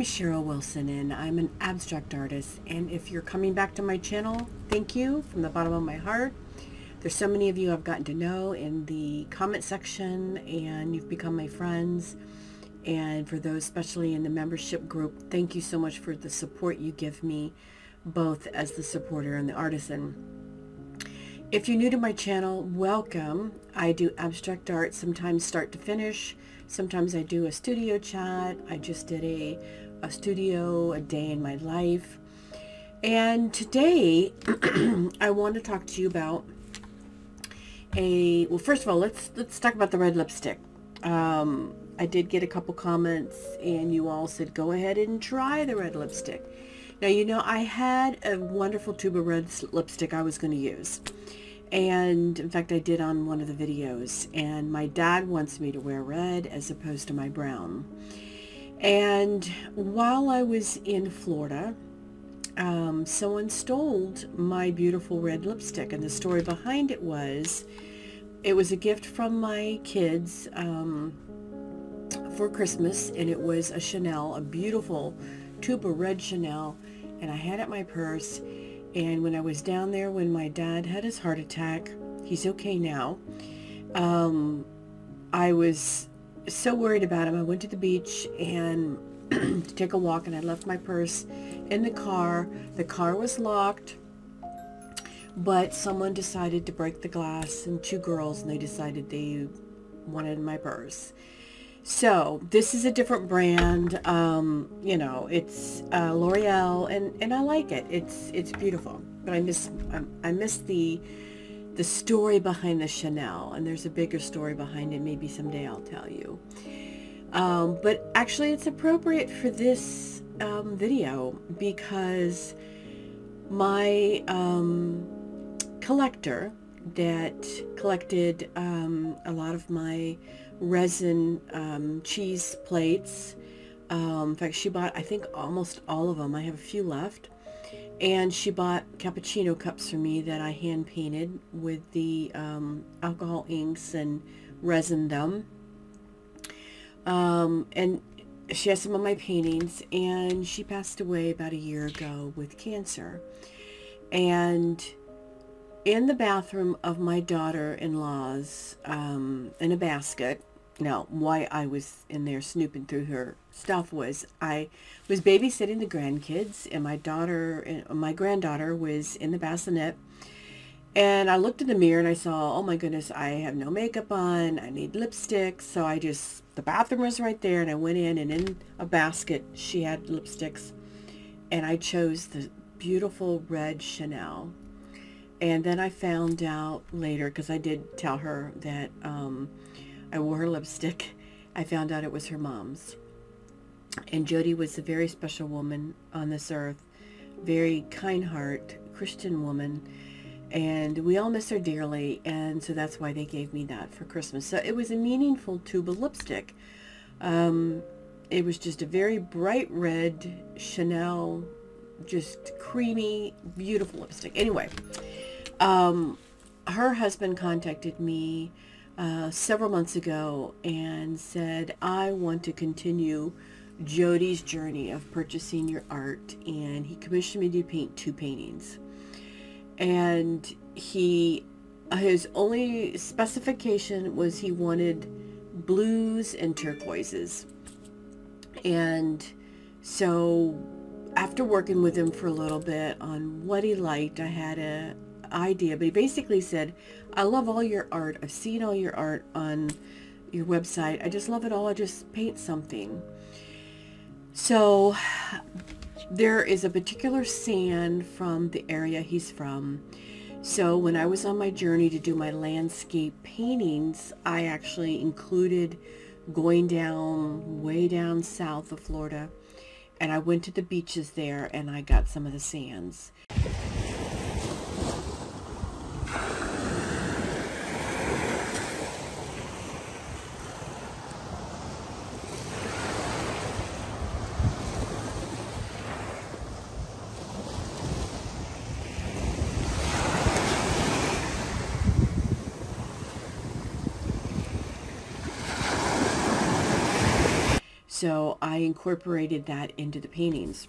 Is Cheryl Wilson and I'm an abstract artist and if you're coming back to my channel, thank you from the bottom of my heart. There's so many of you I've gotten to know in the comment section and you've become my friends and for those especially in the membership group, thank you so much for the support you give me both as the supporter and the artisan. If you're new to my channel, welcome. I do abstract art sometimes start to finish Sometimes I do a studio chat. I just did a, a studio, a day in my life. And today I want to talk to you about a, well, first of all, let's, let's talk about the red lipstick. Um, I did get a couple comments and you all said, go ahead and try the red lipstick. Now, you know, I had a wonderful tube of red lipstick I was going to use and in fact I did on one of the videos and my dad wants me to wear red as opposed to my brown and while I was in Florida um, someone stole my beautiful red lipstick and the story behind it was it was a gift from my kids um, for Christmas and it was a Chanel a beautiful tube of red Chanel and I had it in my purse. And when I was down there when my dad had his heart attack, he's okay now, um, I was so worried about him. I went to the beach and to take a walk and I left my purse in the car. The car was locked, but someone decided to break the glass and two girls and they decided they wanted my purse. So this is a different brand. Um, you know, it's uh, L'Oreal, and and I like it. It's it's beautiful, but I miss I, I miss the the story behind the Chanel, and there's a bigger story behind it. Maybe someday I'll tell you. Um, but actually, it's appropriate for this um, video because my um, collector that collected um, a lot of my resin um, cheese plates. Um, in fact, she bought, I think, almost all of them. I have a few left. And she bought cappuccino cups for me that I hand painted with the um, alcohol inks and resin them. Um, and she has some of my paintings and she passed away about a year ago with cancer. And in the bathroom of my daughter-in-law's um, in a basket now, why I was in there snooping through her stuff was I was babysitting the grandkids, and my daughter, my granddaughter, was in the bassinet. And I looked in the mirror and I saw, oh my goodness, I have no makeup on. I need lipstick. So I just, the bathroom was right there and I went in and in a basket she had lipsticks. And I chose the beautiful red Chanel. And then I found out later, because I did tell her that um, I wore her lipstick. I found out it was her mom's. And Jody was a very special woman on this earth, very kind heart, Christian woman. And we all miss her dearly, and so that's why they gave me that for Christmas. So it was a meaningful tube of lipstick. Um, it was just a very bright red Chanel, just creamy, beautiful lipstick. Anyway, um, her husband contacted me uh, several months ago and said, I want to continue Jody's journey of purchasing your art. And he commissioned me to paint two paintings. And he, his only specification was he wanted blues and turquoises. And so after working with him for a little bit on what he liked, I had a idea, but he basically said, I love all your art. I've seen all your art on your website. I just love it all. I just paint something. So there is a particular sand from the area he's from. So when I was on my journey to do my landscape paintings, I actually included going down way down south of Florida and I went to the beaches there and I got some of the sands. So I incorporated that into the paintings.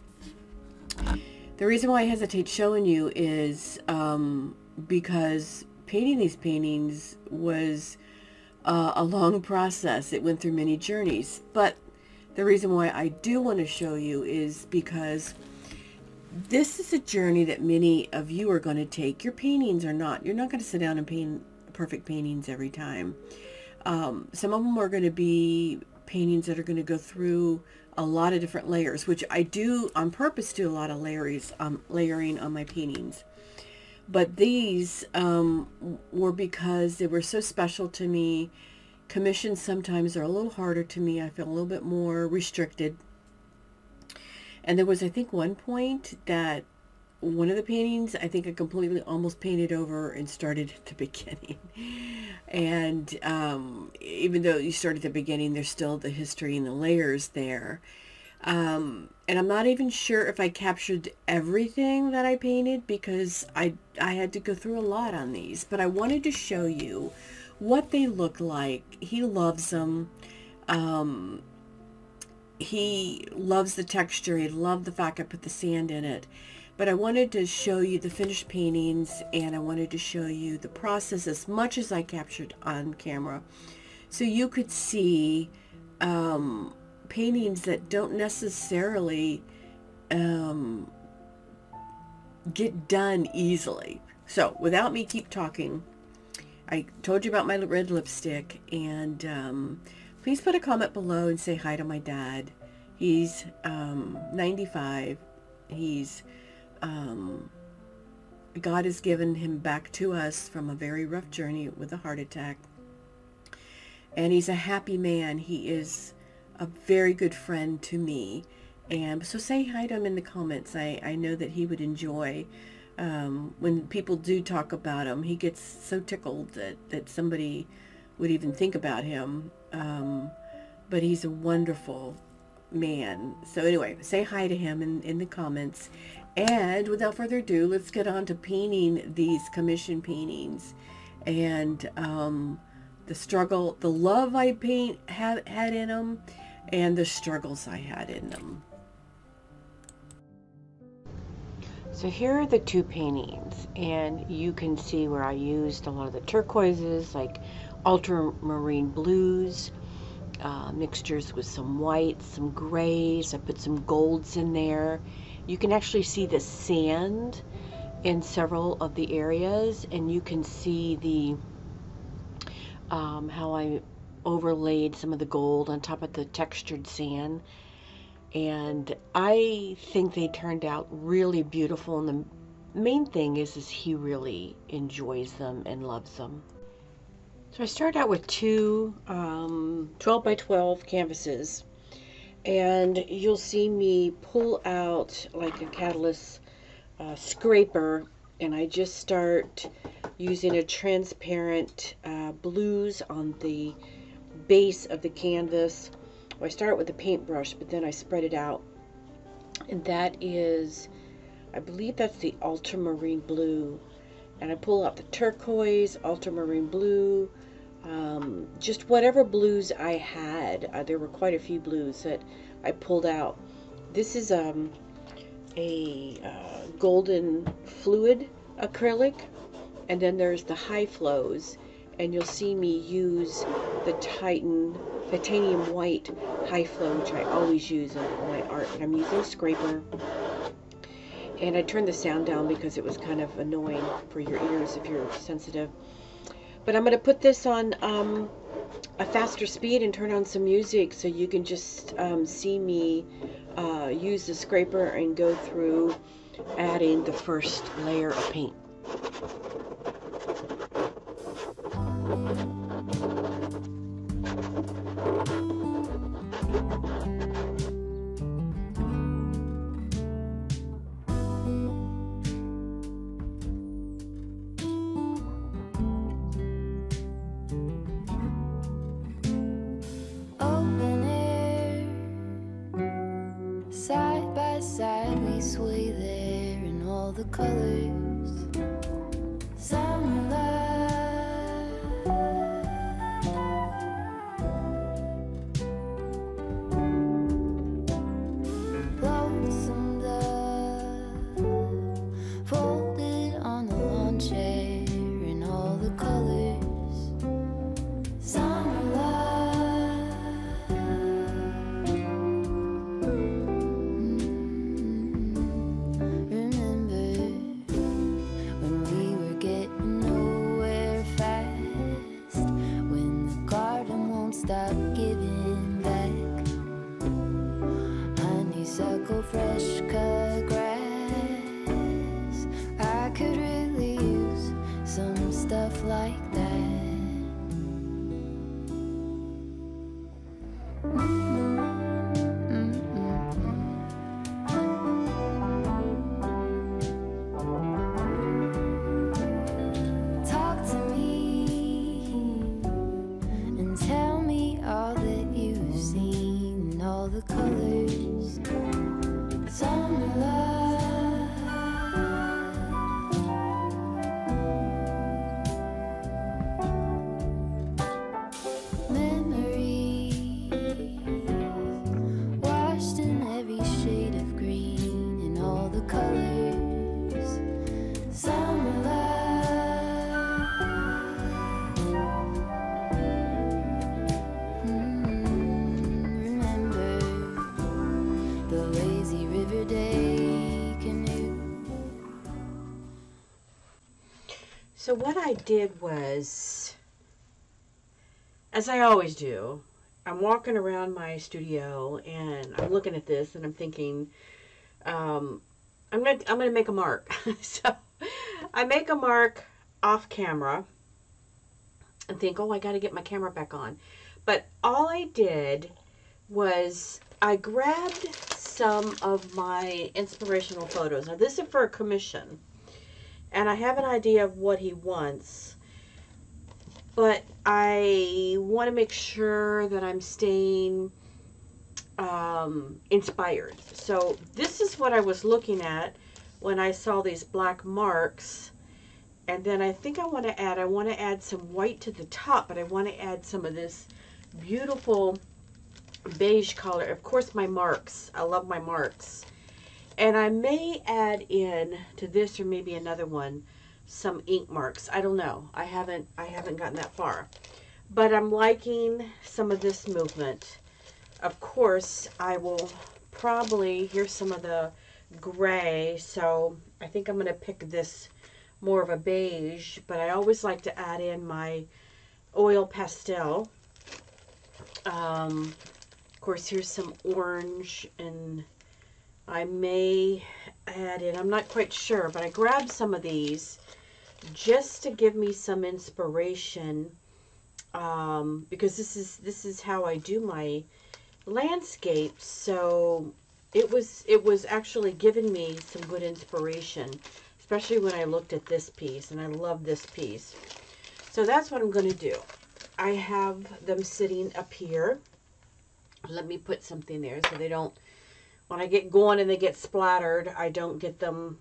The reason why I hesitate showing you is um, because painting these paintings was uh, a long process. It went through many journeys. But the reason why I do want to show you is because this is a journey that many of you are going to take. Your paintings are not. You're not going to sit down and paint perfect paintings every time. Um, some of them are going to be paintings that are going to go through a lot of different layers, which I do on purpose do a lot of layers, um, layering on my paintings. But these um, were because they were so special to me. Commissions sometimes are a little harder to me. I feel a little bit more restricted. And there was, I think, one point that one of the paintings, I think I completely almost painted over and started at the beginning. and um, even though you start at the beginning, there's still the history and the layers there. Um, and I'm not even sure if I captured everything that I painted because I, I had to go through a lot on these. But I wanted to show you what they look like. He loves them. Um, he loves the texture. He loved the fact I put the sand in it. But I wanted to show you the finished paintings and I wanted to show you the process as much as I captured on camera. So you could see um, paintings that don't necessarily um, get done easily. So without me keep talking, I told you about my red lipstick and um, please put a comment below and say hi to my dad. He's um, 95. He's um, God has given him back to us from a very rough journey with a heart attack. And he's a happy man. He is a very good friend to me. And so say hi to him in the comments. I, I know that he would enjoy um, when people do talk about him. He gets so tickled that, that somebody would even think about him. Um, but he's a wonderful man. So anyway, say hi to him in, in the comments. And without further ado, let's get on to painting these commission paintings. And um, the struggle, the love I paint had, had in them and the struggles I had in them. So here are the two paintings and you can see where I used a lot of the turquoises like ultramarine blues, uh, mixtures with some whites, some grays. I put some golds in there. You can actually see the sand in several of the areas and you can see the um, how I overlaid some of the gold on top of the textured sand. And I think they turned out really beautiful. And the main thing is, is he really enjoys them and loves them. So I started out with two um, 12 by 12 canvases. And you'll see me pull out like a catalyst uh, scraper. And I just start using a transparent uh, blues on the base of the canvas. Well, I start with a paintbrush, but then I spread it out. And that is, I believe that's the ultramarine blue. And I pull out the turquoise, ultramarine blue, um, just whatever blues I had. Uh, there were quite a few blues that I pulled out. This is um, a uh, golden fluid acrylic. And then there's the high flows and you'll see me use the Titan titanium white high flow which I always use in my art but I'm using a scraper and I turned the sound down because it was kind of annoying for your ears if you're sensitive but I'm going to put this on um, a faster speed and turn on some music so you can just um, see me uh, use the scraper and go through adding the first layer of paint. So what I did was, as I always do, I'm walking around my studio and I'm looking at this and I'm thinking, um, I'm gonna I'm gonna make a mark. so I make a mark off camera and think, oh, I got to get my camera back on. But all I did was I grabbed some of my inspirational photos. Now this is for a commission and I have an idea of what he wants, but I want to make sure that I'm staying um, inspired. So this is what I was looking at when I saw these black marks. And then I think I want to add, I want to add some white to the top, but I want to add some of this beautiful beige color. Of course, my marks. I love my marks. And I may add in to this or maybe another one some ink marks. I don't know. I haven't I haven't gotten that far. But I'm liking some of this movement. Of course, I will probably here's some of the gray, so I think I'm going to pick this more of a beige, but I always like to add in my oil pastel. Um, of course, here's some orange and I may add in, I'm not quite sure, but I grabbed some of these just to give me some inspiration um, because this is this is how I do my landscapes. So it was it was actually giving me some good inspiration, especially when I looked at this piece, and I love this piece. So that's what I'm going to do. I have them sitting up here. Let me put something there so they don't when I get going and they get splattered, I don't get them,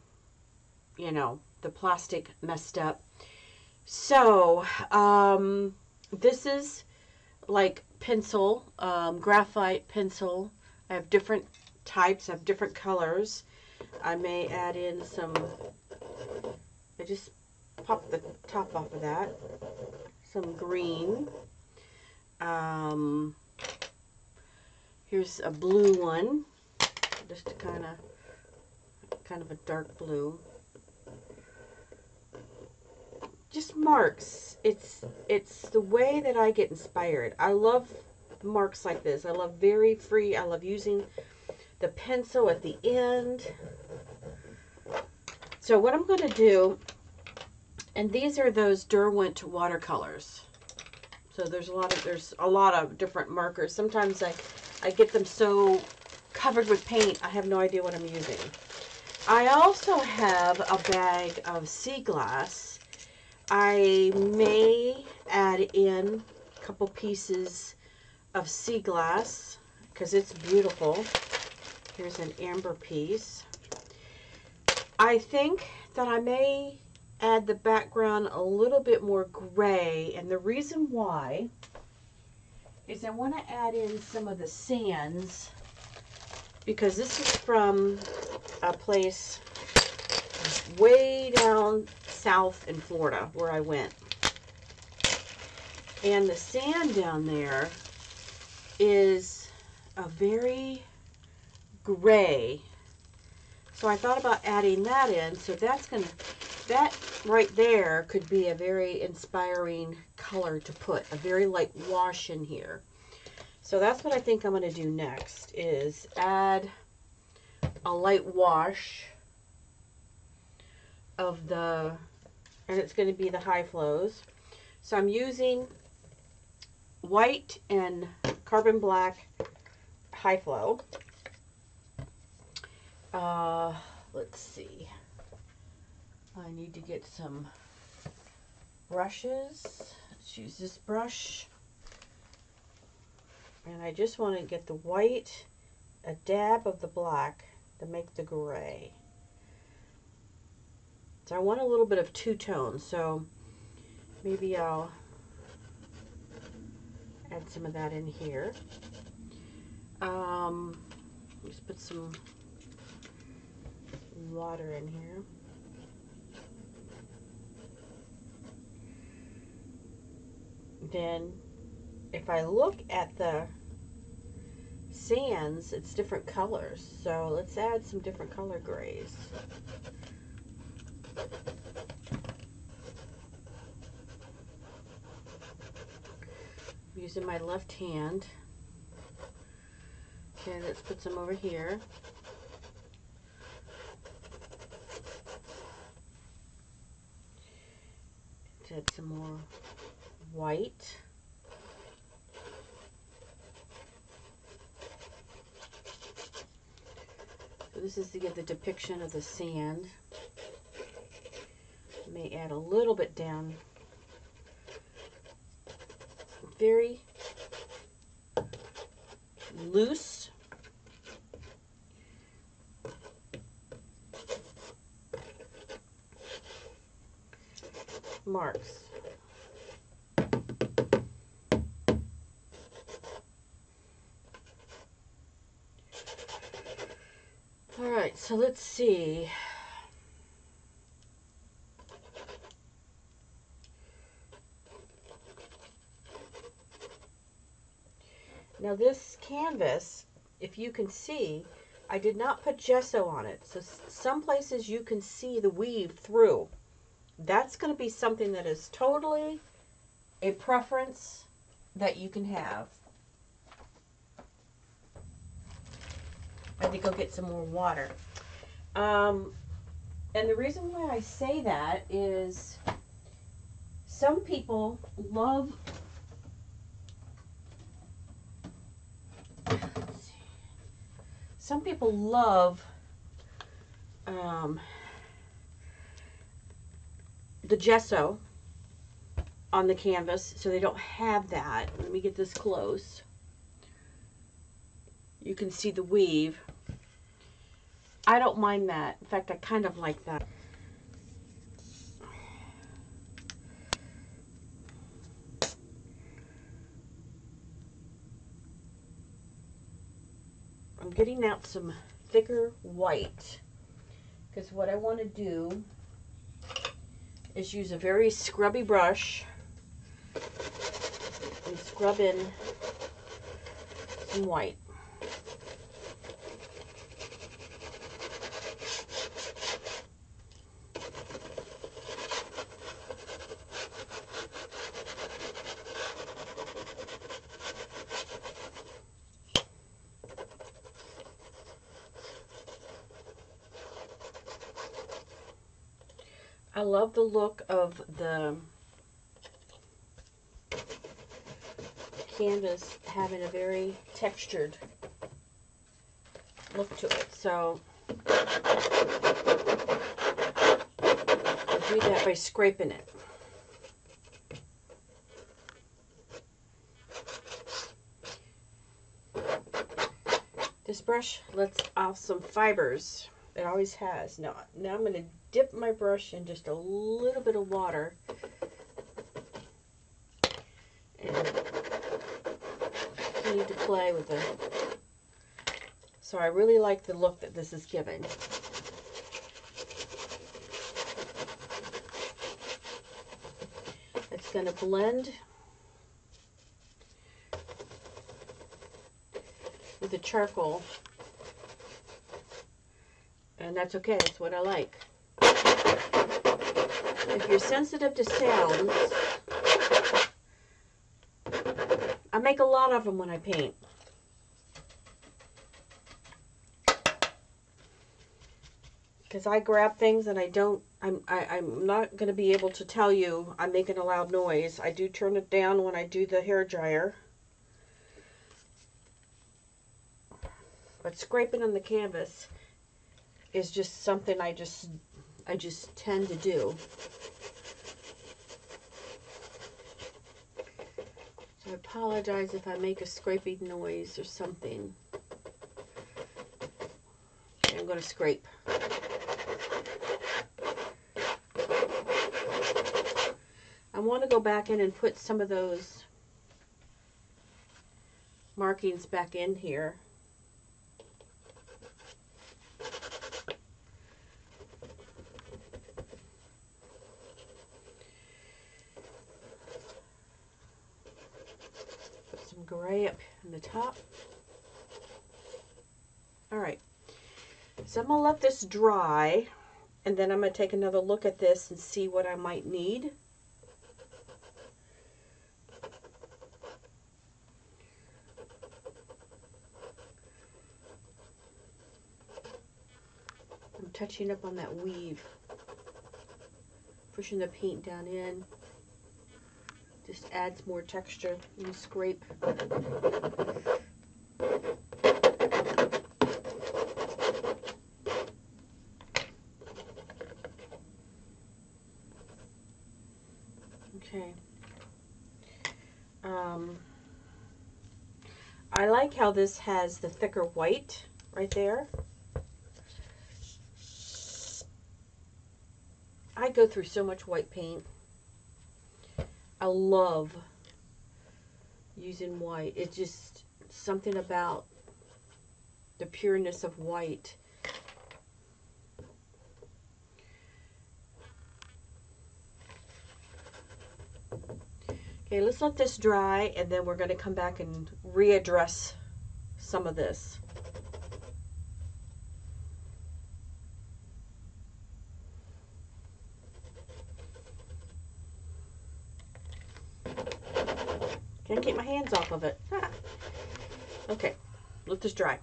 you know, the plastic messed up. So, um, this is like pencil, um, graphite pencil. I have different types, I have different colors. I may add in some, I just pop the top off of that, some green. Um, here's a blue one just to kind of kind of a dark blue. Just marks. It's it's the way that I get inspired. I love marks like this. I love very free I love using the pencil at the end. So what I'm going to do and these are those Derwent watercolors. So there's a lot of there's a lot of different markers. Sometimes I I get them so covered with paint. I have no idea what I'm using. I also have a bag of sea glass. I may add in a couple pieces of sea glass because it's beautiful. Here's an amber piece. I think that I may add the background a little bit more gray and the reason why is I want to add in some of the sands because this is from a place way down south in Florida where I went. And the sand down there is a very gray. So I thought about adding that in. So that's going to, that right there could be a very inspiring color to put. A very light wash in here. So that's what I think I'm going to do next is add a light wash of the, and it's going to be the high flows. So I'm using white and carbon black high flow. Uh, let's see. I need to get some brushes. Let's use this brush. And I just want to get the white a dab of the black to make the gray. So I want a little bit of two-tone, so maybe I'll add some of that in here. Um, let's put some water in here. Then if I look at the sands, it's different colors. So let's add some different color grays. Using my left hand. Okay, let's put some over here. Let's add some more white. This is to get the depiction of the sand. May add a little bit down. Very loose. Marks. So let's see. Now this canvas, if you can see, I did not put gesso on it. So some places you can see the weave through. That's going to be something that is totally a preference that you can have. I think I'll get some more water. Um, and the reason why I say that is some people love. Some people love um, the gesso on the canvas, so they don't have that. Let me get this close. You can see the weave. I don't mind that. In fact, I kind of like that. I'm getting out some thicker white because what I want to do is use a very scrubby brush and scrub in some white. Love the look of the canvas having a very textured look to it. So do that by scraping it. This brush lets off some fibers. It always has. Now, now I'm going to dip my brush in just a little bit of water. And continue to play with it. So I really like the look that this is giving. It's going to blend with the charcoal and that's okay. That's what I like. If you're sensitive to sounds, I make a lot of them when I paint. Because I grab things and I don't, I'm, I, I'm not going to be able to tell you I'm making a loud noise. I do turn it down when I do the hair dryer. But scraping on the canvas is just something I just I just tend to do. So I apologize if I make a scraping noise or something. I'm going to scrape. I want to go back in and put some of those markings back in here. Gray up in the top. All right. So I'm to let this dry and then I'm to take another look at this and see what I might need. I'm touching up on that weave, pushing the paint down in. Just adds more texture. You scrape. Okay. Um, I like how this has the thicker white right there. I go through so much white paint. I love using white. It's just something about the pureness of white. Okay, let's let this dry and then we're going to come back and readdress some of this. Can't keep my hands off of it. okay, let this dry.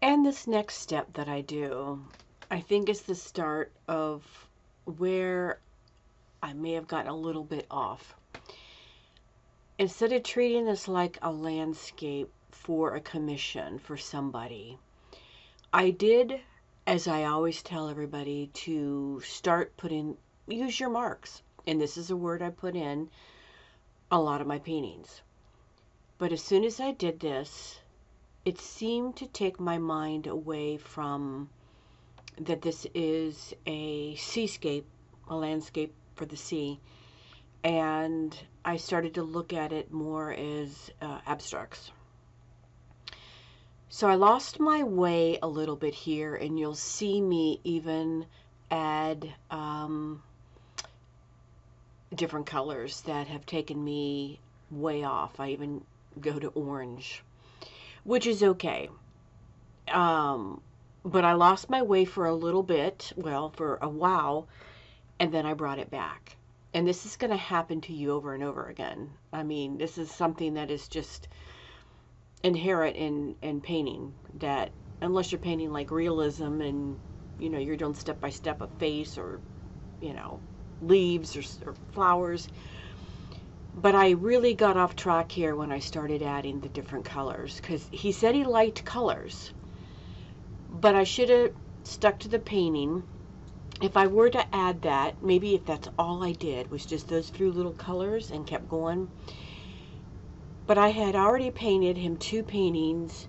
And this next step that I do, I think is the start of where I may have gotten a little bit off. Instead of treating this like a landscape for a commission for somebody, I did, as I always tell everybody, to start putting, use your marks. And this is a word I put in a lot of my paintings. But as soon as I did this, it seemed to take my mind away from that this is a seascape, a landscape for the sea, and I started to look at it more as uh, abstracts. So I lost my way a little bit here, and you'll see me even add um, different colors that have taken me way off. I even go to orange which is okay. Um, but I lost my way for a little bit, well, for a while, and then I brought it back. And this is going to happen to you over and over again. I mean, this is something that is just inherent in, in painting that unless you're painting like realism and, you know, you're doing step by step a face or, you know, leaves or, or flowers, but I really got off track here when I started adding the different colors because he said he liked colors, but I should have stuck to the painting. If I were to add that, maybe if that's all I did was just those few little colors and kept going. But I had already painted him two paintings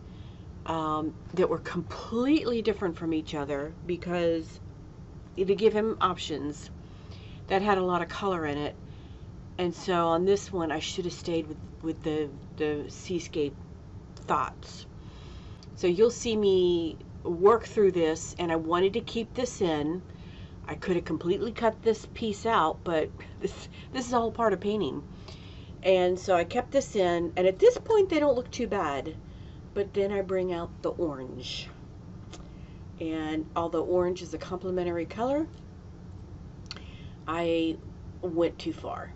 um, that were completely different from each other because to give him options that had a lot of color in it and so on this one I should have stayed with, with the, the seascape thoughts. So you'll see me work through this and I wanted to keep this in. I could have completely cut this piece out, but this, this is all part of painting. And so I kept this in, and at this point they don't look too bad. But then I bring out the orange. And although orange is a complementary color, I went too far.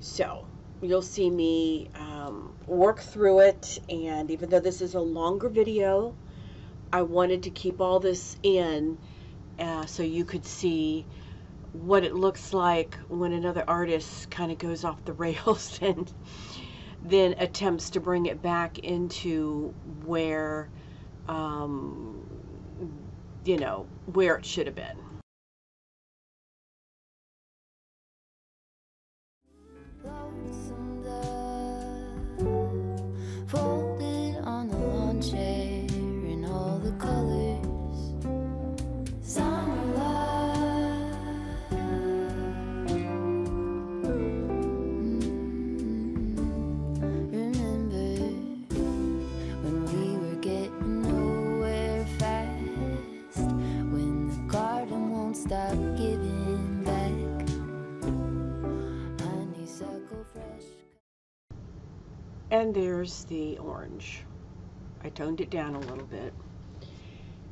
So you'll see me um, work through it. And even though this is a longer video, I wanted to keep all this in uh, so you could see what it looks like when another artist kind of goes off the rails and then attempts to bring it back into where, um, you know, where it should have been. Folded on the lawn chair in all the colors. There's the orange. I toned it down a little bit.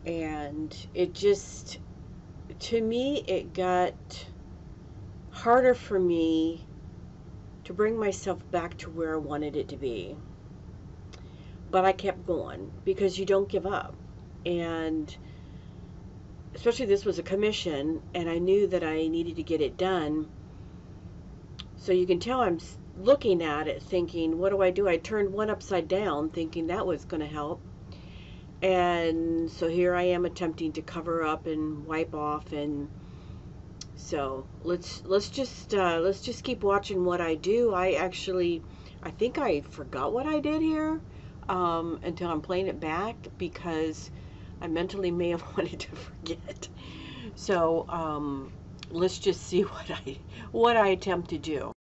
And it just, to me, it got harder for me to bring myself back to where I wanted it to be. But I kept going because you don't give up. And especially this was a commission, and I knew that I needed to get it done. So you can tell I'm looking at it thinking, what do I do? I turned one upside down thinking that was going to help. And so here I am attempting to cover up and wipe off and so let's let's just uh, let's just keep watching what I do. I actually I think I forgot what I did here um, until I'm playing it back because I mentally may have wanted to forget. So um, let's just see what I what I attempt to do.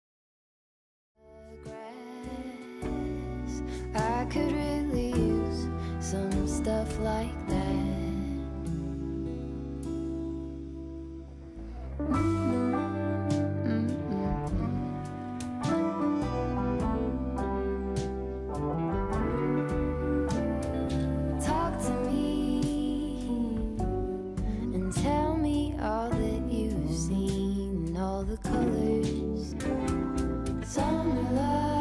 I could really use some stuff like that. Talk to me and tell me all that you've seen, all the colors. Summer love.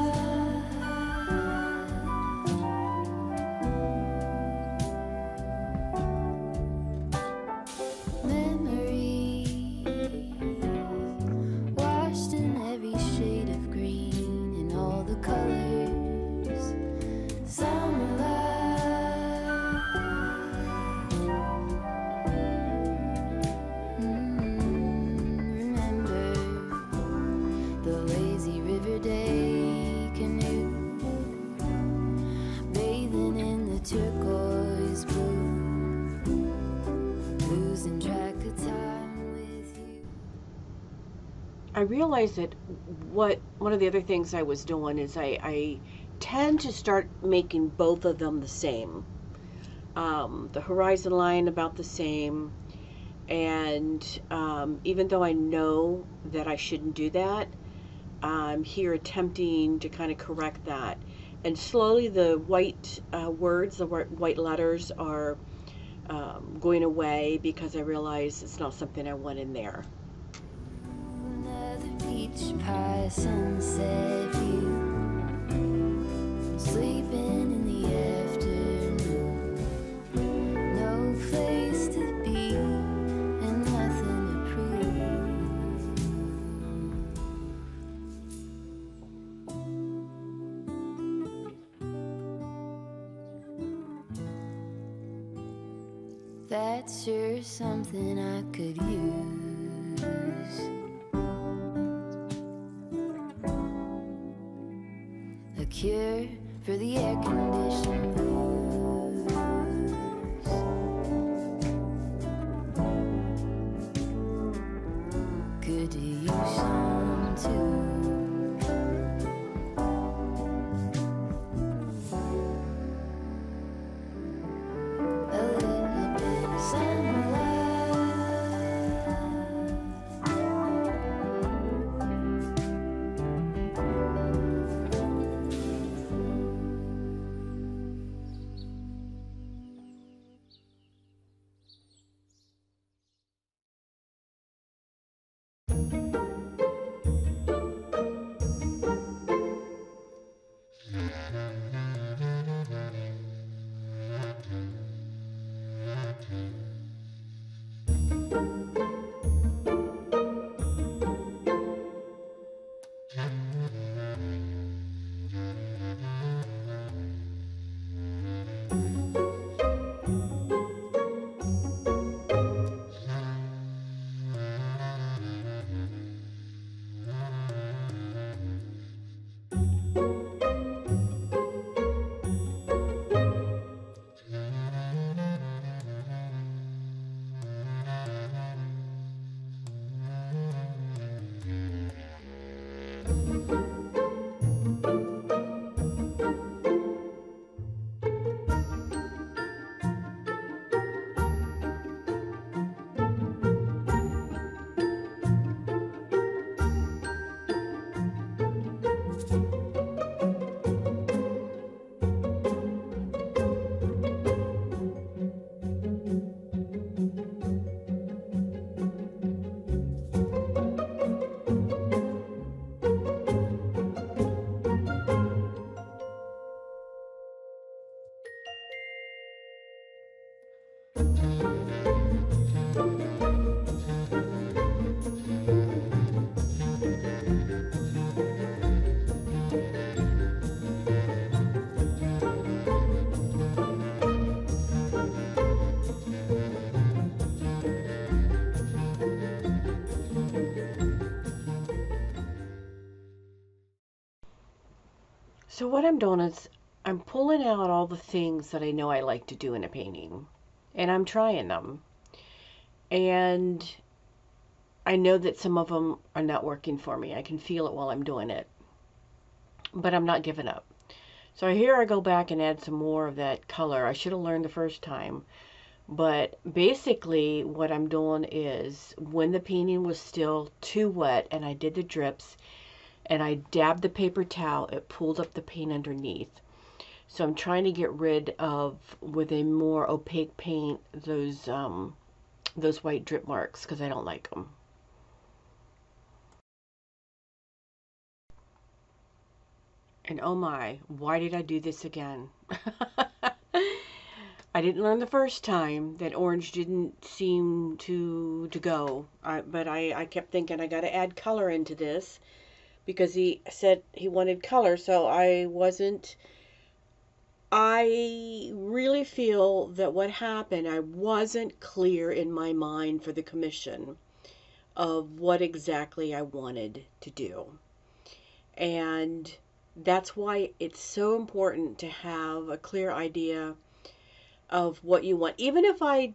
Realized that what one of the other things I was doing is I, I tend to start making both of them the same. Um, the horizon line about the same, and um, even though I know that I shouldn't do that, I'm here attempting to kind of correct that. And slowly the white uh, words, the white letters are um, going away because I realize it's not something I want in there. Peach pie sunset view. Sleeping in the afternoon. No place to be and nothing to prove. That's sure something I could use. A cure for the air conditioned So what I'm doing is I'm pulling out all the things that I know I like to do in a painting and I'm trying them. And I know that some of them are not working for me. I can feel it while I'm doing it. But I'm not giving up. So here I go back and add some more of that color. I should have learned the first time. But basically what I'm doing is when the painting was still too wet and I did the drips, and I dabbed the paper towel, it pulled up the paint underneath. So I'm trying to get rid of, with a more opaque paint, those, um, those white drip marks because I don't like them. And oh my, why did I do this again? I didn't learn the first time that orange didn't seem to to go, I, but I, I kept thinking I got to add color into this because he said he wanted color, so I wasn't. I really feel that what happened, I wasn't clear in my mind for the commission of what exactly I wanted to do. And that's why it's so important to have a clear idea of what you want. Even if I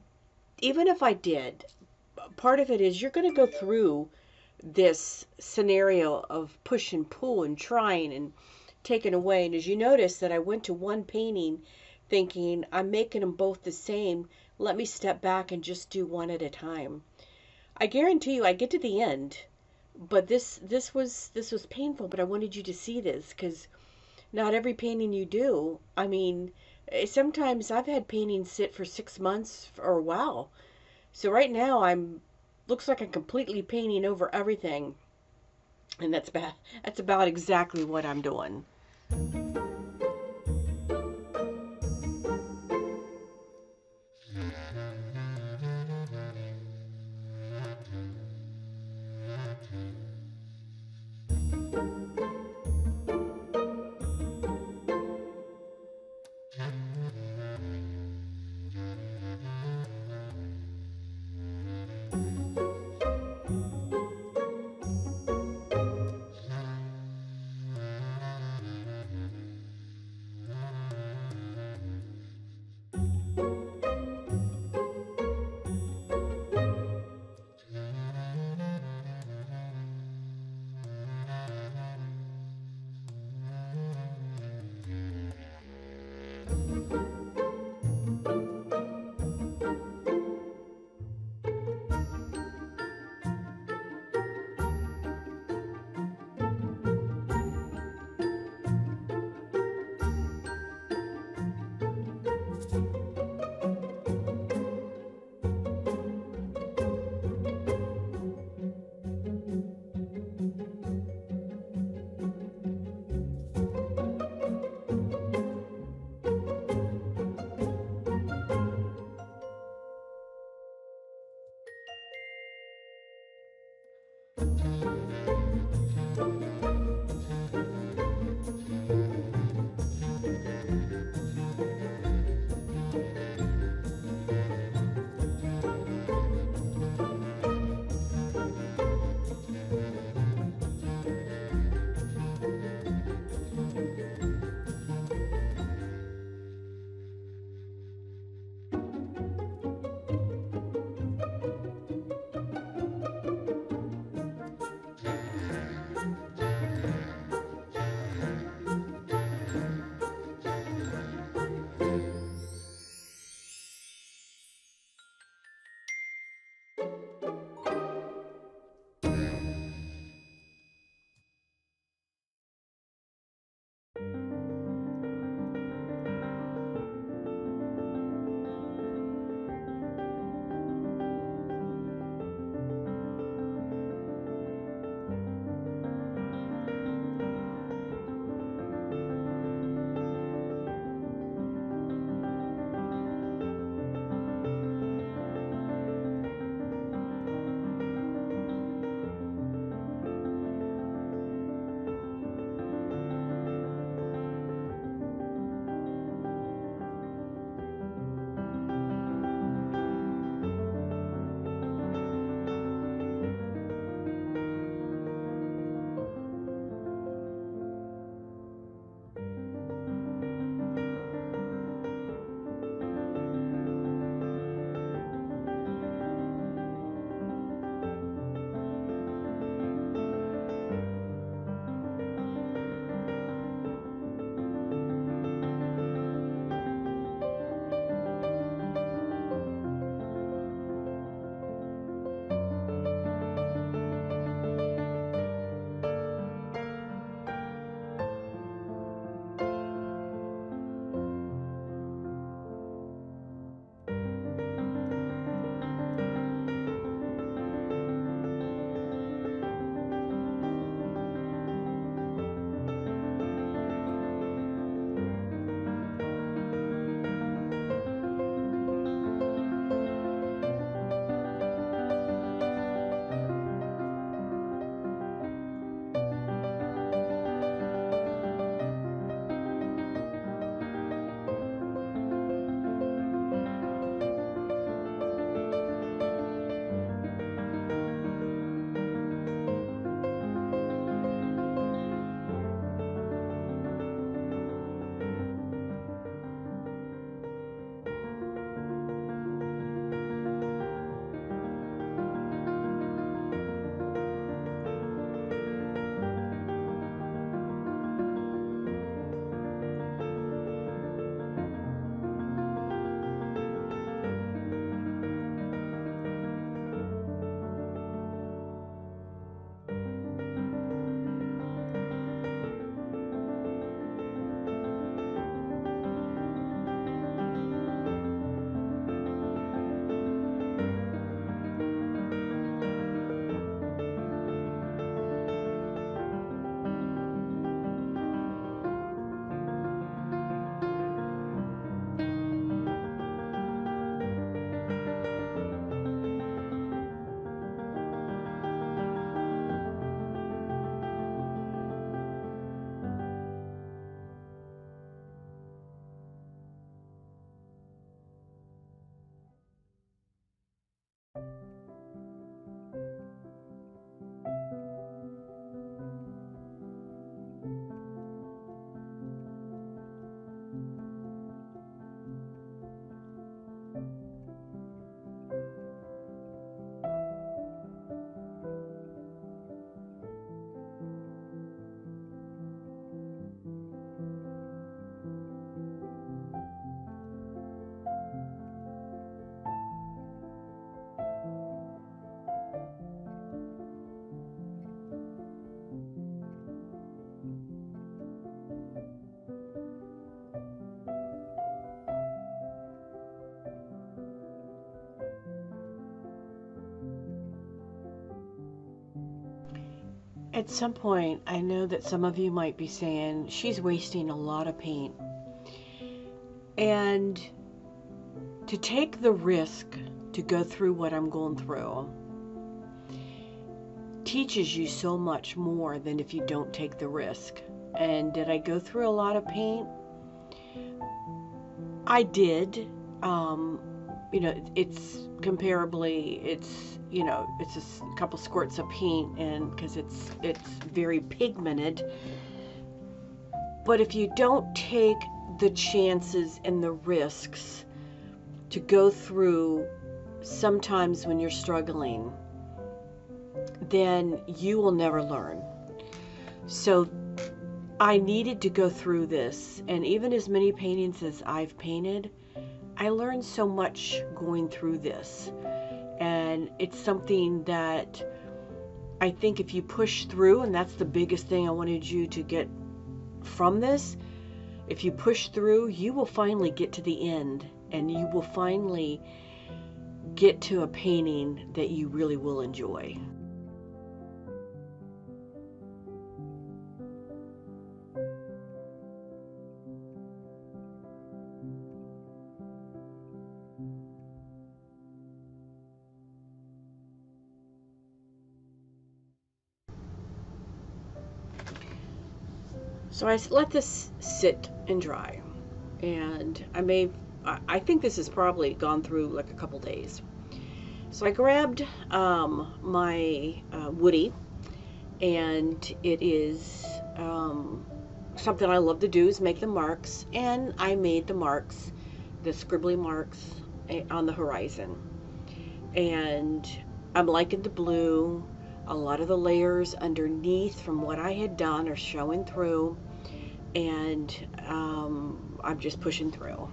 even if I did, part of it is you're going to go through this scenario of push and pull and trying and taking away. And as you notice that I went to one painting thinking I'm making them both the same, let me step back and just do one at a time. I guarantee you I get to the end, but this this was this was painful, but I wanted you to see this cuz not every painting you do, I mean, eh, sometimes I've had paintings sit for 6 months or a while. So right now I'm looks like I'm completely painting over everything. And that's that's about exactly what I'm doing. At some point, I know that some of you might be saying, she's wasting a lot of paint. And to take the risk to go through what I'm going through teaches you so much more than if you don't take the risk. And did I go through a lot of paint? I did. Um, you know, it's comparably, it's you know, it's a couple squirts of paint, and because it's it's very pigmented. But if you don't take the chances and the risks to go through sometimes when you're struggling, then you will never learn. So I needed to go through this, and even as many paintings as I've painted, I learned so much going through this. And it's something that I think if you push through, and that's the biggest thing I wanted you to get from this, if you push through, you will finally get to the end and you will finally get to a painting that you really will enjoy. So I let this sit and dry. And I may, I think this has probably gone through like a couple days. So I grabbed um, my uh, Woody, and it is um, something I love to do is make the marks, and I made the marks, the scribbly marks eh, on the horizon. And I'm liking the blue. A lot of the layers underneath from what I had done are showing through and um, I'm just pushing through.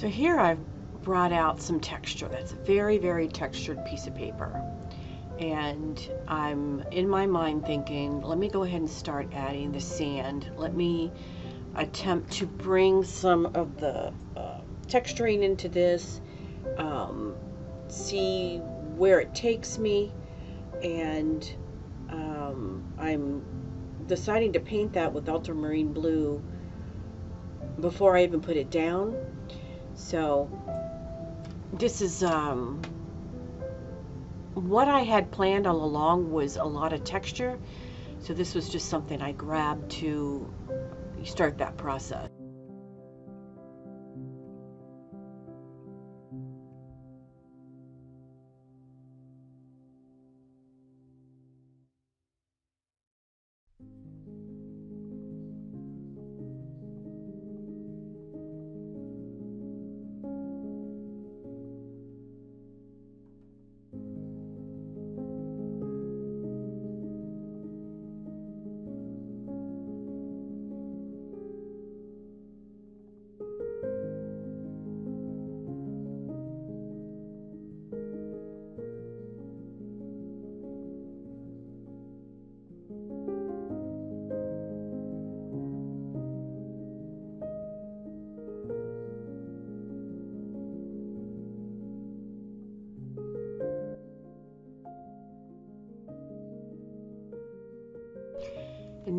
So here I've brought out some texture. That's a very, very textured piece of paper. And I'm in my mind thinking, let me go ahead and start adding the sand. Let me attempt to bring some of the uh, texturing into this, um, see where it takes me, and um, I'm deciding to paint that with ultramarine blue before I even put it down so this is um, what I had planned all along was a lot of texture. So this was just something I grabbed to start that process.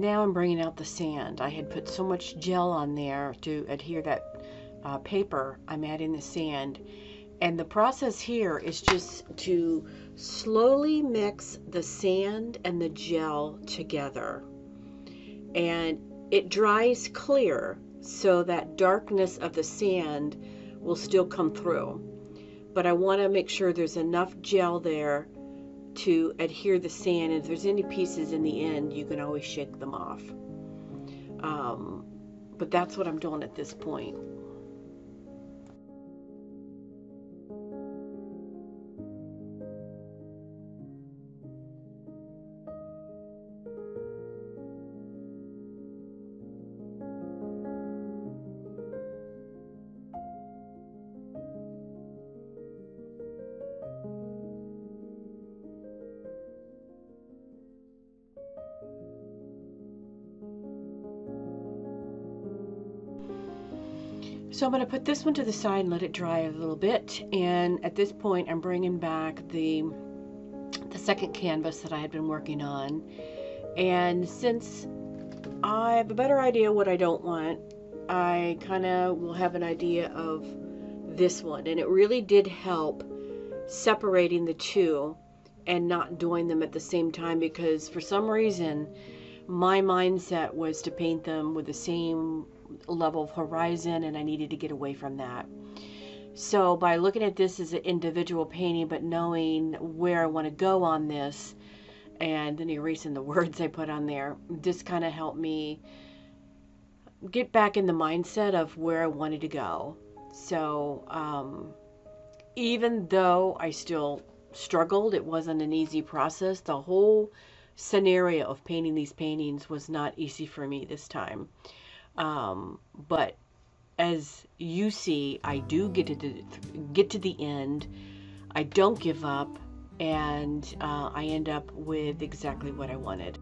Now I'm bringing out the sand. I had put so much gel on there to adhere that uh, paper. I'm adding the sand. And the process here is just to slowly mix the sand and the gel together. And it dries clear so that darkness of the sand will still come through. but I want to make sure there's enough gel there to adhere the sand. If there's any pieces in the end, you can always shake them off. Um, but that's what I'm doing at this point. So I'm going to put this one to the side and let it dry a little bit. And at this point, I'm bringing back the, the second canvas that I had been working on. And since I have a better idea what I don't want, I kind of will have an idea of this one. And it really did help separating the two and not doing them at the same time because for some reason my mindset was to paint them with the same level of horizon and I needed to get away from that. So by looking at this as an individual painting but knowing where I want to go on this and then erasing the words I put on there, this kind of helped me get back in the mindset of where I wanted to go. So um, even though I still struggled, it wasn't an easy process. The whole scenario of painting these paintings was not easy for me this time. Um, but as you see, I do get to the, get to the end. I don't give up, and uh, I end up with exactly what I wanted.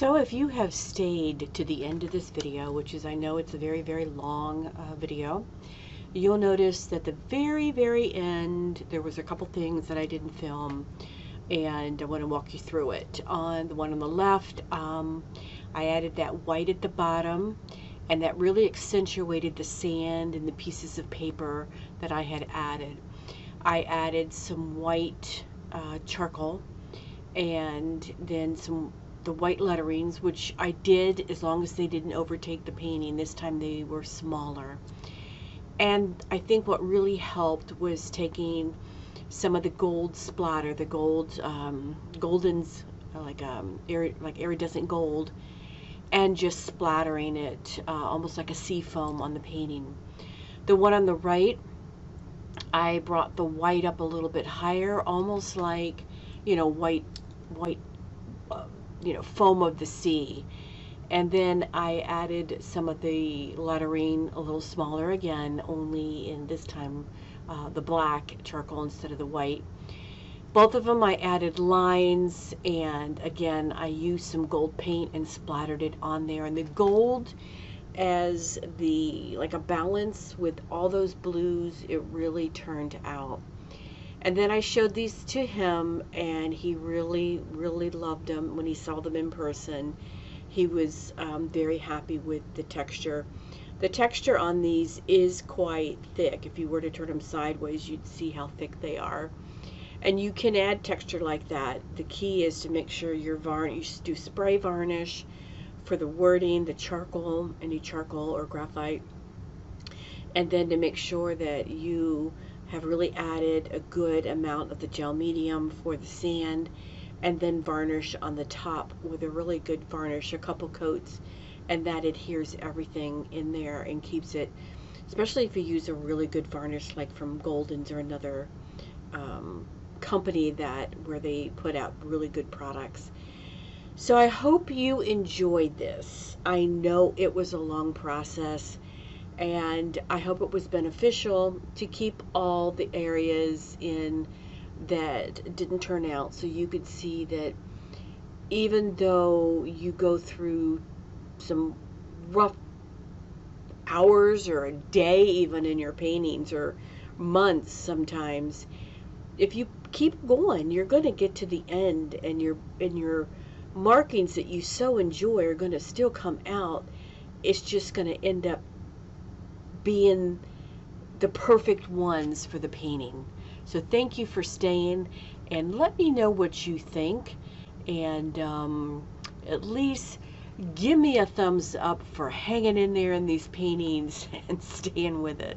So if you have stayed to the end of this video, which is I know it's a very, very long uh, video, you'll notice that the very, very end, there was a couple things that I didn't film and I want to walk you through it. On the one on the left, um, I added that white at the bottom and that really accentuated the sand and the pieces of paper that I had added. I added some white uh, charcoal and then some the white letterings which I did as long as they didn't overtake the painting. This time they were smaller. And I think what really helped was taking some of the gold splatter the gold um, goldens like um, like iridescent gold and just splattering it uh, almost like a sea foam on the painting. The one on the right I brought the white up a little bit higher almost like you know white white uh, you know foam of the sea. And then I added some of the lettering a little smaller again only in this time uh, the black charcoal instead of the white. Both of them I added lines and again I used some gold paint and splattered it on there. And the gold as the like a balance with all those blues it really turned out and then I showed these to him, and he really, really loved them when he saw them in person. He was um, very happy with the texture. The texture on these is quite thick. If you were to turn them sideways, you'd see how thick they are. And you can add texture like that. The key is to make sure your varnish, you do spray varnish for the wording, the charcoal, any charcoal or graphite. And then to make sure that you have really added a good amount of the gel medium for the sand and then varnish on the top with a really good varnish, a couple coats, and that adheres everything in there and keeps it, especially if you use a really good varnish like from Goldens or another um, company that where they put out really good products. So I hope you enjoyed this. I know it was a long process and I hope it was beneficial to keep all the areas in that didn't turn out so you could see that even though you go through some rough hours or a day even in your paintings or months sometimes if you keep going you're going to get to the end and your and your markings that you so enjoy are going to still come out. It's just going to end up being the perfect ones for the painting. So thank you for staying and let me know what you think and um, at least give me a thumbs up for hanging in there in these paintings and staying with it.